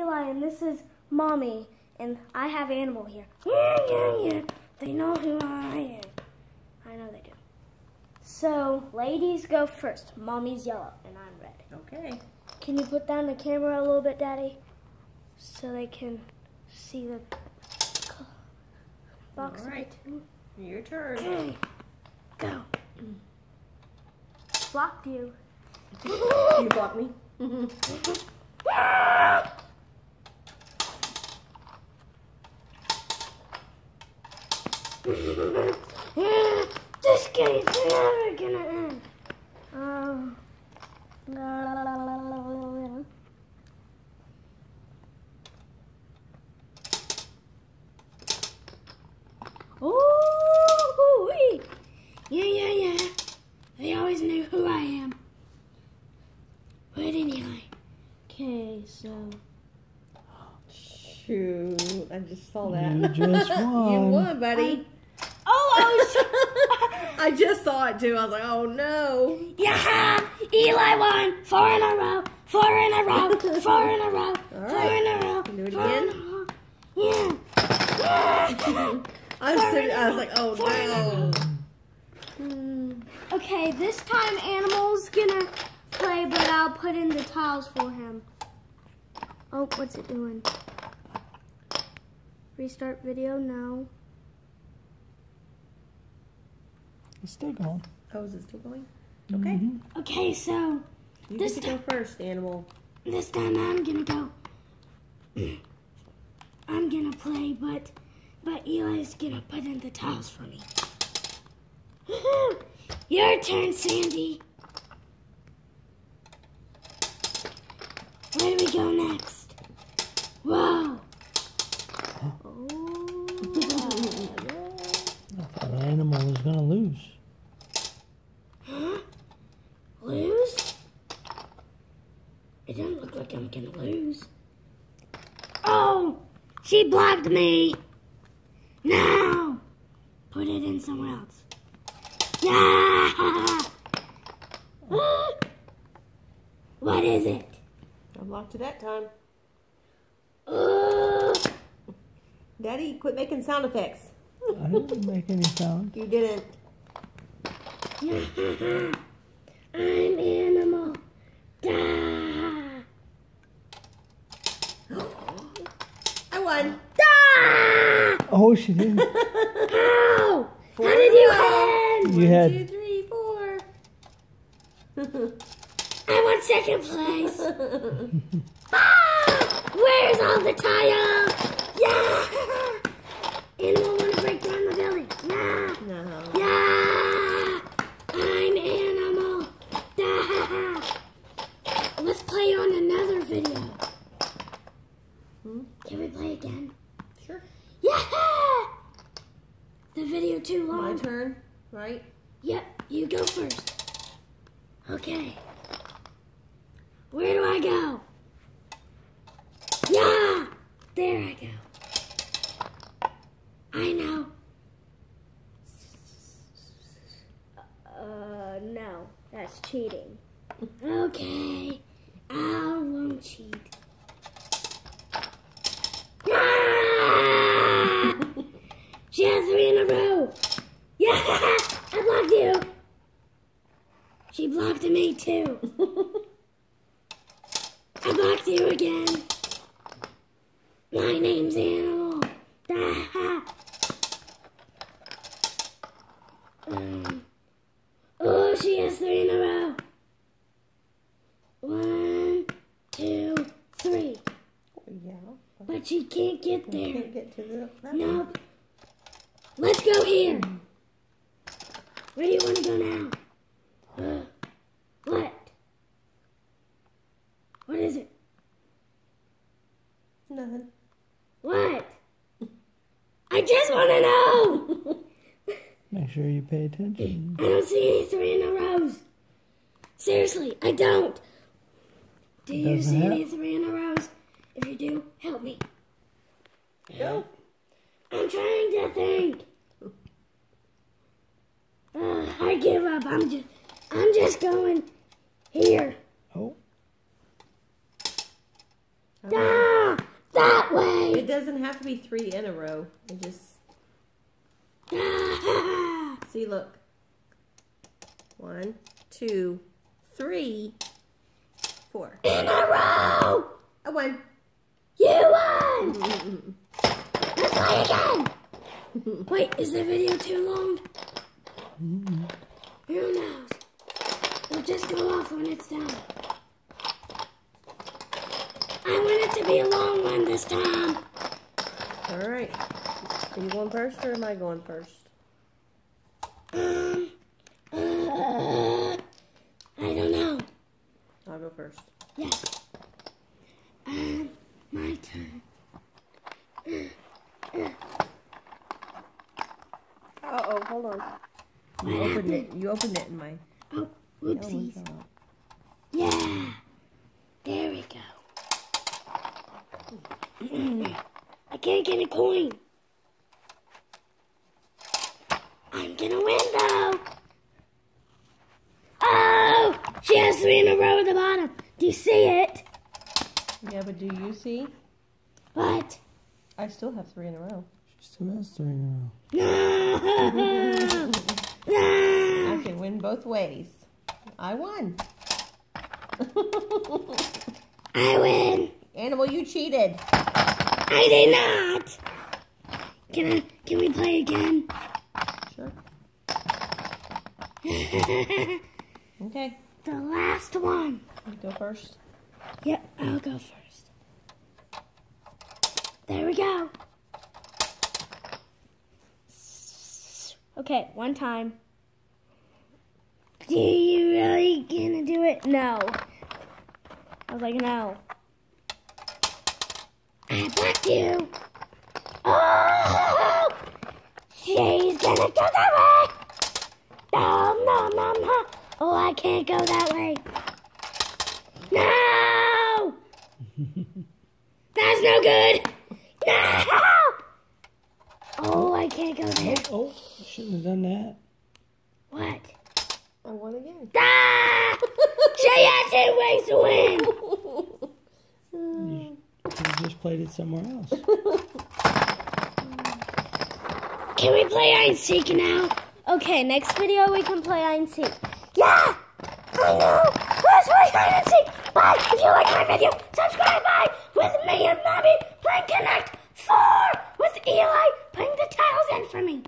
Eli, and this is Mommy, and I have Animal here. Yeah, yeah, yeah. They know who I am. I know they do. So, ladies go first. Mommy's yellow, and I'm red. Okay. Can you put down the camera a little bit, Daddy? So they can see the box. All right. Your turn. Okay, go. Mm. Blocked you. You blocked me. this game's never gonna end. Um, wee. yeah, yeah, yeah. They always knew who I am. But anyway, okay, so Shoot, I just saw that. You just won. you won. won, buddy. oh, I I just saw it too. I was like, oh no. Yeah! Eli won! Four in a row! Four in a row! Four in a row! Four in a row! Do it again? row. Yeah! I was, sitting, I was like, oh Four no. Hmm. Okay, this time Animal's gonna play, but I'll put in the tiles for him. Oh, what's it doing? Restart video? No. It's still going. Oh, is it still going? Okay. Mhm. Okay, so You This get to go first, animal. this time I'm gonna go. I'm gonna play, but but Eli's gonna put in the tiles for me. Your turn, Sandy. Where do we go next? Whoa. Oh, I thought animal was gonna lose. huh? Lose? It doesn't look like I'm gonna lose. Oh, she blocked me. No, put it in somewhere else. Yeah. what is it? I blocked it that time. Oh, Daddy, quit making sound effects. I didn't make any sound. You didn't. I'm animal. Da. I won. Da. Oh, she didn't. Ow! Four How did you in a row. win? You had- Two, three, four. I want second place. ah! Where's all the tiles? Yeah! Animal want to break down the building. Yeah! no. Yeah! I'm animal. Da. Let's play on another video. Hmm? Can we play again? Sure. Video too My long. turn, right? Yep, you go first. Okay. Where do I go? Yeah! There I go. I know. Uh, no. That's cheating. Okay. I won't cheat. Ah! She has three in a row. Yeah, I blocked you. She blocked me too. I blocked you again. My name's Animal. Um, oh, she has three in a row. One, two, three. yeah. But she can't get there. can't get to the. Nope. Let's go here. Where do you want to go now? Uh, what? What is it? Nothing. What? I just want to know. Make sure you pay attention. I don't see any three in a rows. Seriously, I don't. Do you see have- any three in a rows? If you do, help me. Go. I'm trying to think. Uh, I give up. I'm just, I'm just going here. Oh, Ah! That way. It doesn't have to be three in a row. It just see. Look. One, two, three, four. In a row! I won. You won! Let's play again! Wait, is the video too long? Who knows? It'll just go off when it's done. I want it to be a long one this time. All right. Are you going first or am I going first? Um, uh, I don't know. I'll go first. Yeah. Um, my turn. Uh oh, hold on. You What opened it. You opened it in my. Oh, that whoopsies. Yeah. There we go. I can't get a coin. I'm gonna win though. Oh, she has three in a row at the bottom. Do you see it? Yeah, but do you see? What? I still have three in a row. She still has three in a row. No. no. I can win both ways. I won. I win. Animal, you cheated. I did not. Can I? Can we play again? Sure. Okay. the last one. You go first. Yep, I'll go first. There we go. Okay, one time. Do you really gonna do it? No. I was like, no. I blocked you. Oh! She's gonna go that way. No, no, no, no. Oh, I can't go that way. No! That's no good. No! Oh, I can't go there. Oh, oh shouldn't have done that. What? I won again. Ah! She had two ways to win. You could just played it somewhere else. Can we play hide and seek now? Okay, next video we can play hide and seek. Yeah! I know! Let's play hide and seek! Bye! If you like my video, subscribe! Bye! With me and Bobby playing Connect 4 with Eli putting the tiles in for me.